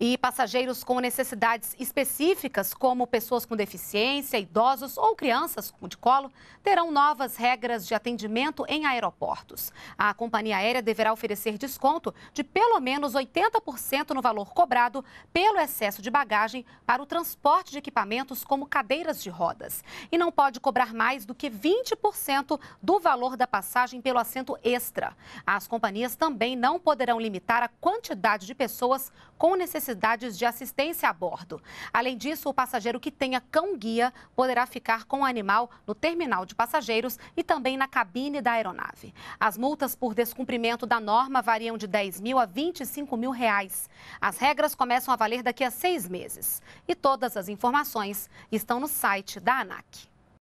E passageiros com necessidades específicas, como pessoas com deficiência, idosos ou crianças de colo, terão novas regras de atendimento em aeroportos. A companhia aérea deverá oferecer desconto de pelo menos 80% no valor cobrado pelo excesso de bagagem para o transporte de equipamentos como cadeiras de rodas. E não pode cobrar mais do que 20% do valor da passagem pelo assento extra. As companhias também não poderão limitar a quantidade de pessoas com necessidades de assistência a bordo. Além disso, o passageiro que tenha cão-guia poderá ficar com o animal no terminal de passageiros e também na cabine da aeronave. As multas por descumprimento da norma variam de 10 mil a 25 mil reais. As regras começam a valer daqui a seis meses. E todas as informações estão no site da ANAC.